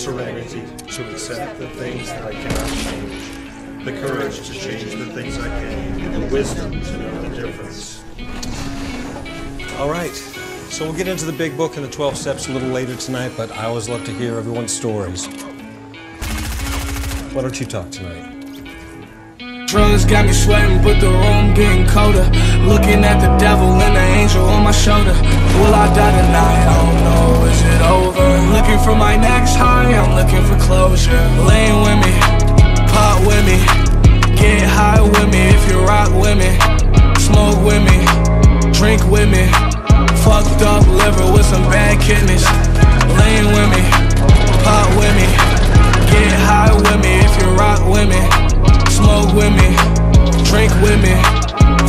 serenity to accept the things that I cannot change, the courage to change the things I can, the wisdom to know the difference. All right. So we'll get into the big book and the 12 steps a little later tonight, but I always love to hear everyone's stories. Why don't you talk tonight? Drugs got me sweating, but the room getting colder. Looking at the devil and the angel on my shoulder. Will I die tonight? For my next high, I'm looking for closure. Lean with me, pop with me, get high with me if you rock with me, smoke with me, drink with me. Fucked up liver with some bad kidneys. Lean with me, pop with me, get high with me if you rock with me smoke with me, drink with me.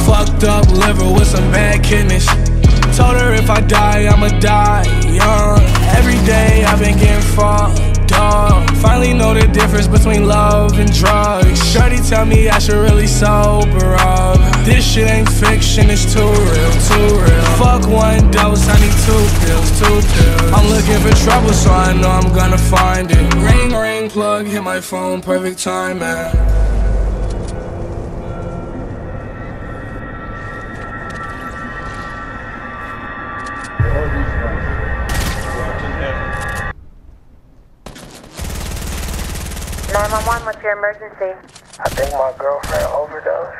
Fucked up liver with some bad kidneys told her if I die, I'ma die young. Every day I've been getting fucked up. Finally know the difference between love and drugs. Shorty tell me I should really sober up. This shit ain't fiction, it's too real, too real. Fuck one dose, I need two pills, two pills. I'm looking for trouble, so I know I'm gonna find it. Ring, ring, plug, hit my phone, perfect time, man. 911, what's your emergency? I think my girlfriend overdosed.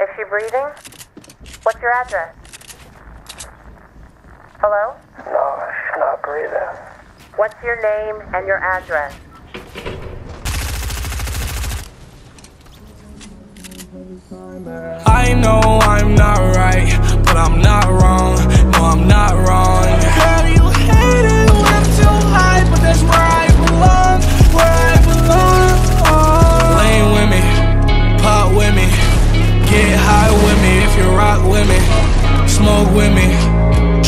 Is she breathing? What's your address? Hello? No, she's not breathing. What's your name and your address? I know I'm not right, but I'm not right.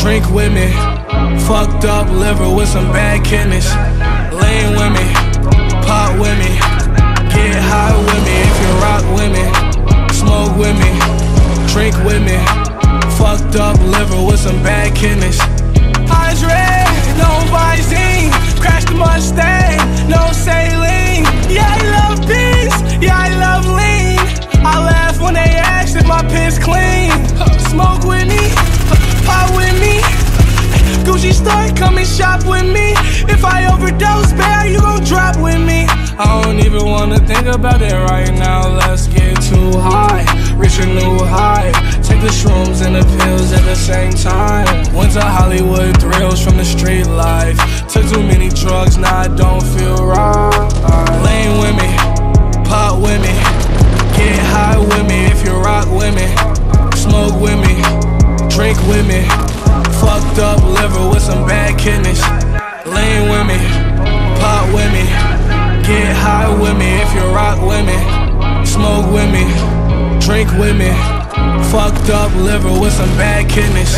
Drink with me. Fucked up liver with some bad kidneys. Lean with me, pop with me, get high with me if you rock with me smoke with me, drink with me. Fucked up liver with some bad. Eyes red, no Visine. Crash the Mustang, no saline. Shop with me. If I overdose, babe, you gon' drop with me. I don't even wanna think about it right now. Let's get too high, reach a new high. Take the shrooms and the pills at the same time. Went to Hollywood Hills from the street life. Took too many drugs, now I don't feel right. Lean with me, pop with me, get high with me if you rock with me, smoke with me, drink with me. Fucked up liver with some bad kidneys. Lean with me, pop with me. Get high with me if you rock with me. Smoke with me, drink with me. Fucked up liver with some bad kidneys.